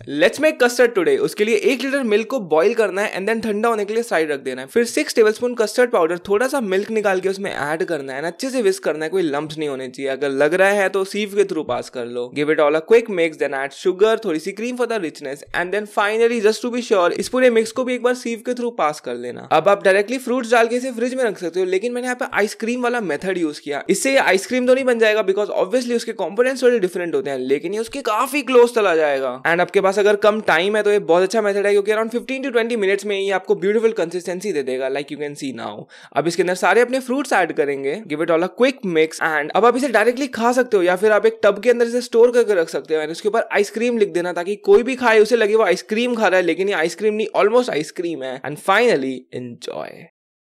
Let's make custard today उसके लिए एक लीटर मिल्क को बॉईल करना है एंड देन ठंडा होने के लिए साइड रख देना है। फिर six tablespoon custard powder थोड़ा सा मिल्क निकाल के उसमें ऐड करना है अच्छे से विस्क करना है, कोई लम्ब नहीं होने चाहिए। अगर लग रहा है तो सीव के थ्रू पास कर लो। Give it all a quick mix then add sugar थोड़ी सी cream for the richness and then finally just to be sure इस पूरे मिक्स को भी एक बार सीव के थ्रू पास कर लेना। अब आप डायरेक्टली फ्रूट्स डाल के इसे फ्रिज में रख सकते हो, लेकिन मैंने यहाँ पे आइसक्रीम वाला मेथड यूज़ किया। इससे आइसक्रीम तो नहीं बन जाएगा बिकॉज़ ऑब्वियसली उसके कॉम्पोनेंट्स थोड़े डिफरेंट होते हैं, लेकिन ये उसके काफ़ी क्लोज चला जाएगा। एंड आपके पास अगर कम टाइम है तो ये बहुत अच्छा मेथड है क्योंकि अराउंड 15 टू 20 मिनट्स में ये आपको ब्यूटीफुल कंसिस्टेंसी दे देगा like you can see now अब इसके अंदर सारे अपने फ्रूट्स ऐड करेंगे. Give it all a quick mix and अब आप इसे डायरेक्टली खा सकते हो या फिर आप एक टब के अंदर इसे स्टोर करके रख सकते हो एंड उसके ऊपर आइसक्रीम लिख देना ताकि कोई भी खाए, उसे लगे वो आइसक्रीम खा रहा है, लेकिन ये आइसक्रीम नहीं ऑलमोस्ट आइसक्रीम है. And finally enjoy